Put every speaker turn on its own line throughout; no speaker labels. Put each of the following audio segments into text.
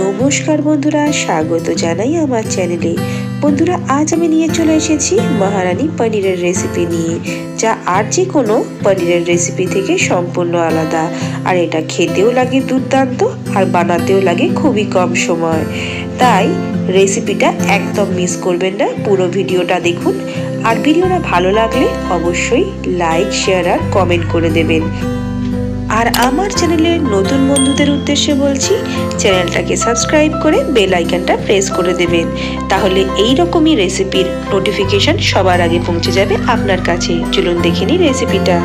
নমস্কার বন্ধুরা, স্বাগত জানাই আমার চ্যানেলে। বন্ধুরা, আজ আমি নিয়ে চলে এসেছি মহারানী পনিরের রেসিপি নিয়ে, যা আর যে কোনো পনিরের রেসিপি থেকে সম্পূর্ণ আলাদা। আর এটা খেতেও লাগে দুর্দান্ত, আর বানাতেও লাগে খুবই কম সময়। তাই রেসিপিটা একদম মিস করবেন না, পুরো ভিডিওটা দেখুন। আর ভিডিওটা ভালো লাগলে অবশ্যই লাইক শেয়ার আর কমেন্ট করে দেবেন। আর আমার চ্যানেলের নতুন বন্ধুদের উদ্দেশ্যে বলছি, চ্যানেলটাকে সাবস্ক্রাইব করে বেল আইকনটা প্রেস করে দেবেন। তাহলে এই রকমই রেসিপির নোটিফিকেশন সবার আগে পৌঁছে যাবে আপনার কাছে। চলুন দেখে নিই রেসিপিটা।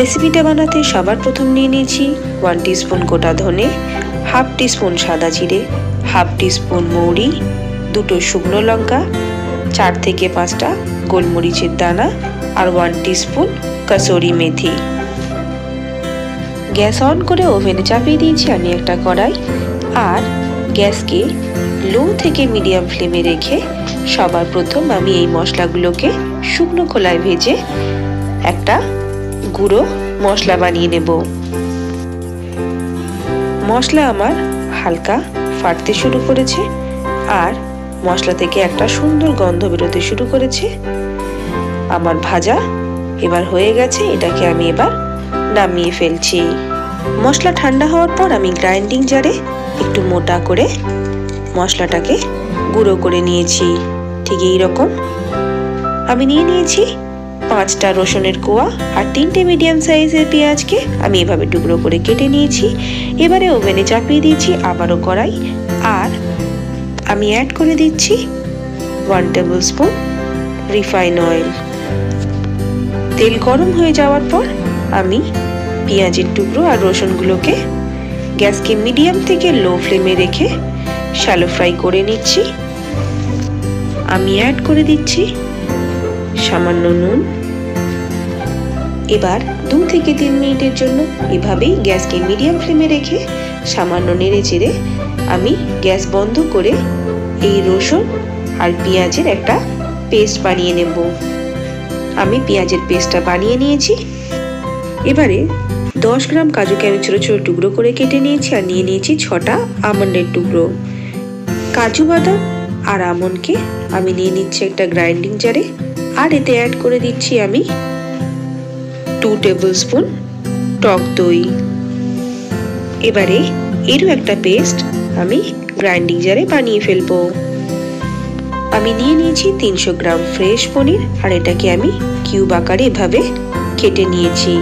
রেসিপিটা বানাতে সবার প্রথম নিয়ে নিয়েছি ওয়ান টিস্পুন গোটা ধনে হাফ টিস্পুন সাদা জিরে হাফ টিস্পুন মৌরি, দুটো শুকনো লঙ্কা, চার থেকে পাঁচটা গোলমরিচের দানা আর ওয়ান টিস্পুন কাসুরি মেথি। গ্যাস অন করে ওভেনে চাপিয়ে দিয়েছি আমি একটা কড়াই আর গ্যাসকে লো থেকে মিডিয়াম ফ্লেমে রেখে সবার প্রথম আমি এই মশলাগুলোকে শুকনো খোলায় ভেজে একটা গুঁড়ো মশলা বানিয়ে নেব। মশলা আমার হালকা ফাটতে শুরু করেছে আর মশলা থেকে একটা সুন্দর গন্ধ বেরোতে শুরু করেছে। আমার ভাজা এবার হয়ে গেছে, এটাকে আমি এবার নামিয়ে ফেলছি। মশলা ঠান্ডা হওয়ার পর আমি গ্রাইন্ডিং জারে একটু মোটা করে মশলাটাকে গুঁড়ো করে নিয়েছি। ঠিক এই রকম। আমি নিয়ে নিয়েছি পাঁচটা রসুনের কোয়া আর তিনটে মিডিয়াম সাইজের পেঁয়াজকে আমি এভাবে টুকরো করে কেটে নিয়েছি। এবারে ওভেনে চাপিয়ে দিয়েছি আবারও কড়াই আর আমি অ্যাড করে দিচ্ছি one tablespoon refine oil তেল গরম হয়ে যাওয়ার পর আমি পেঁয়াজের টুকরো আর রসুনগুলোকে গ্যাসকে মিডিয়াম থেকে লো ফ্লেমে রেখে শ্যালো ফ্রাই করে নিচ্ছি। আমি অ্যাড করে দিচ্ছি সামান্য নুন। এবার দু থেকে তিন মিনিটের জন্য এভাবেই গ্যাসকে মিডিয়াম ফ্লেমে রেখে সামান্য নেড়ে চেড়ে আমি গ্যাস বন্ধ করে এই রসুন আর পেঁয়াজের একটা পেস্ট বানিয়ে নেব। আমি পেঁয়াজের পেস্টটা বানিয়ে নিয়েছি। এবারে দশ গ্রাম কাজুকে আমি ছোটো ছোটো টুকরো করে কেটে নিয়েছি আর নিয়ে নিয়েছি ছটা আমন্ডের টুকরো। কাজু বাদাম আর আমন্ডকে আমি নিয়ে নিচ্ছি একটা গ্রাইন্ডিং জারে আর এতে অ্যাড করে দিচ্ছি আমি টু টেবিল স্পুন টক দই। এবারে এরও একটা পেস্ট আমি গ্রাইন্ডিং জারে বানিয়ে ফেলব। আমি নিয়ে নিয়েছি তিনশো গ্রাম ফ্রেশ পনির আর এটাকে আমি কিউব আকারে এভাবে কেটে নিয়েছি।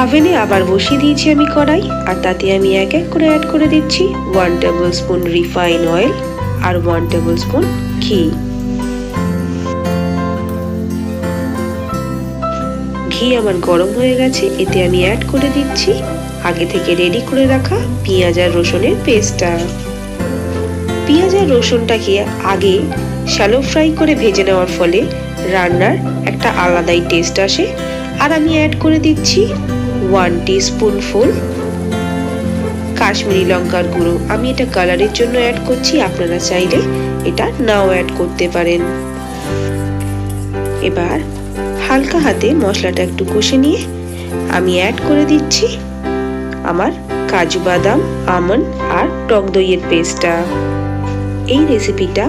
আভেনে আবার বসিয়ে দিয়েছি আমি কড়াই, আর তাতে আমি এক এক করে অ্যাড করে দিচ্ছি one tablespoon refine oil আর ওয়ান টেবিল স্পুন ঘি। ঘি আমার গরম হয়ে গেছে, এতে আমি অ্যাড করে দিচ্ছি আগে থেকে রেডি করে রাখা পেঁয়াজ আর রসুনের পেস্টটা। পেঁয়াজ আর রসুনটাকে আগে শ্যালো ফ্রাই করে ভেজে নেওয়ার ফলে রান্নার একটা আলাদাই টেস্ট আসে। আর আমি অ্যাড করে দিচ্ছি ওয়ান স্পুন ফুল কাশ্মীরি লঙ্কার গুঁড়ো। আমি এটা কালারের জন্য অ্যাড করছি, আপনারা চাইলে এটা নাও অ্যাড করতে পারেন। এবার হালকা হাতে মশলাটা একটু কষে নিয়ে আমি অ্যাড করে দিচ্ছি আমার কাজু বাদাম, আমন্ড আর টক দইয়ের পেস্টটা এই রেসিপিটা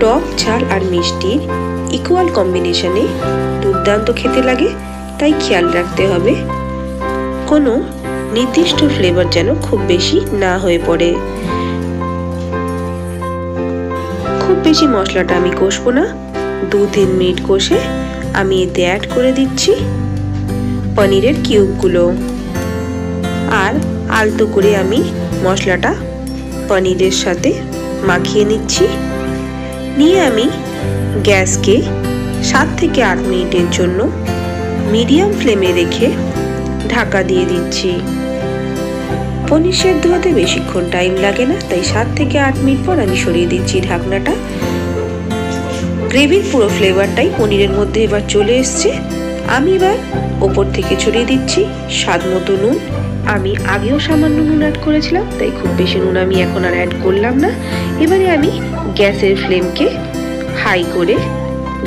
টক, ঝাল আর মিষ্টির ইকুয়াল কম্বিনেশনে দুর্দান্ত খেতে লাগে, তাই খেয়াল রাখতে হবে। কোনো নির্দিষ্ট ফ্লেভার যেন খুব বেশি না হয়ে পড়ে। খুব বেশি মশলাটা আমি কষবো না। দু তিন মিনিট কষে আমি এতে অ্যাড করে দিচ্ছি পনিরের কিউবগুলো আর আলতো করে আমি মশলাটা পনিরের সাথে মাখিয়ে নিচ্ছি। নিয়ে আমি গ্যাসকে সাত থেকে আট মিনিটের জন্য মিডিয়াম ফ্লেমে রেখে ঢাকা দিয়ে দিচ্ছি। পনির সেদ্ধ হতে বেশিক্ষণ টাইম লাগে না, তাই সাত থেকে আট মিনিট পর আমি সরিয়ে দিচ্ছি ঢাকনাটা। গ্রেভির পুরো ফ্লেভারটাই পনিরের মধ্যে এবার চলে এসছে। আমি এবার ওপর থেকে ছড়িয়ে দিচ্ছি স্বাদ মতো নুন। আমি আগেও সামান্য নুন অ্যাড করেছিলাম, তাই খুব বেশি নুন আমি এখন আর অ্যাড করলাম না। এবারে আমি গ্যাসের ফ্লেমকে হাই করে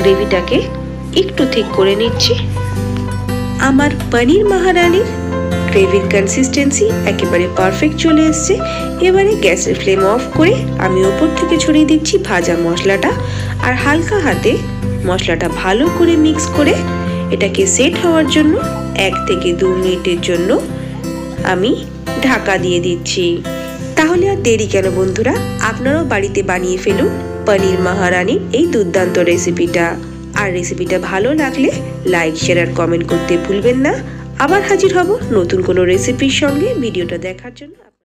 গ্রেভিটাকে একটু ঠিক করে নিচ্ছি। আমার পনির মহারানির গ্রেভির কনসিস্টেন্সি একেবারে পারফেক্ট চলে এসছে। এবারে গ্যাসের ফ্লেম অফ করে আমি ওপর থেকে ছড়িয়ে দিচ্ছি ভাজা মশলাটা আর হালকা হাতে মশলাটা ভালো করে মিক্স করে এটাকে সেট হওয়ার জন্য এক থেকে দু মিনিটের জন্য আমি ঢাকা দিয়ে দিচ্ছি। তাহলে আর দেরি কেন বন্ধুরা? আপনারাও বাড়িতে বানিয়ে ফেলুন পনির মহারানির এই দুর্দান্ত রেসিপিটা আর রেসিপিটা ভালো লাগলে লাইক শেয়ার আর কমেন্ট করতে ভুলবেন না। আবার হাজির হব নতুন কোনো রেসিপির সঙ্গে। ভিডিওটা দেখার জন্য